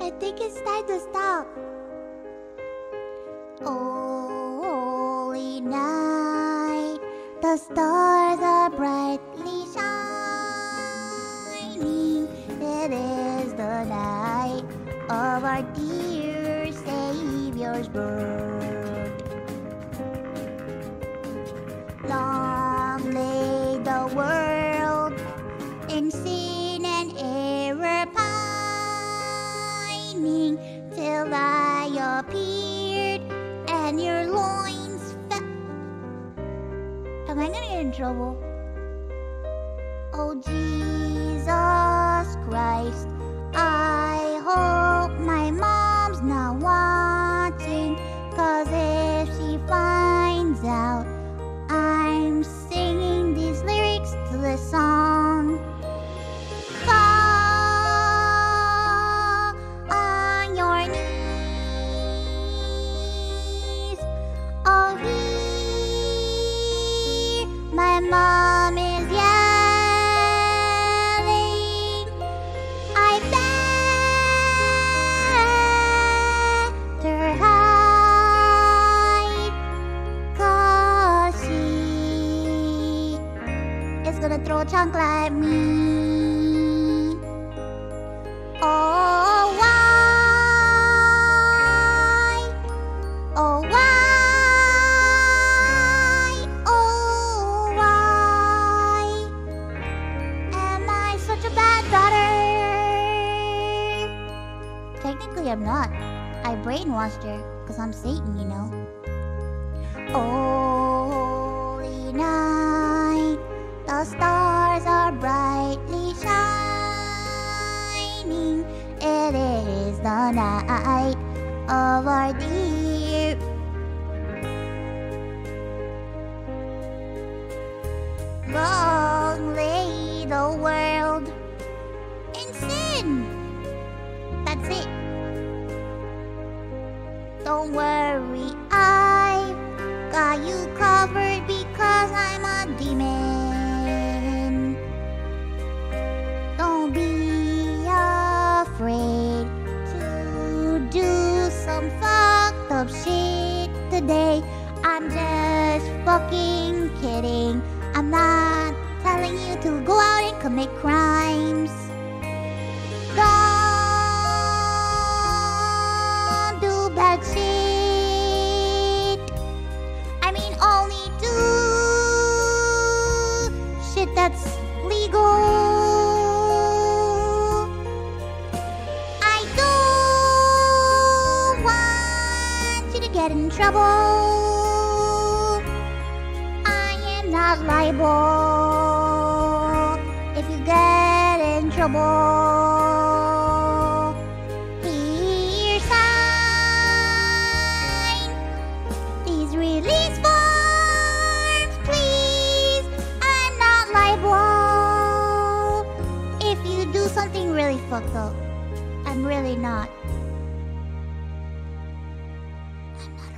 I think it's time to stop. Oh, Holy night, the stars are brightly shining. It is the night of our dear Savior's birth. Trouble? Oh Jesus Christ, I mom is yelling. I better hide, 'cause she is gonna throw a chunk at me. Technically, I'm not. I brainwashed her because I'm Satan, you know. Holy night, the stars are brightly shining. It is the night of our dear. Don't worry, I've got you covered because I'm a demon. Don't be afraid to do some fucked up shit today. I'm just fucking kidding. I'm not telling you to go out and commit crimes. Get in trouble. I am not liable if you get in trouble. Sign release forms, please. I'm not liable if you do something really fucked up. I'm really. Not 頑張る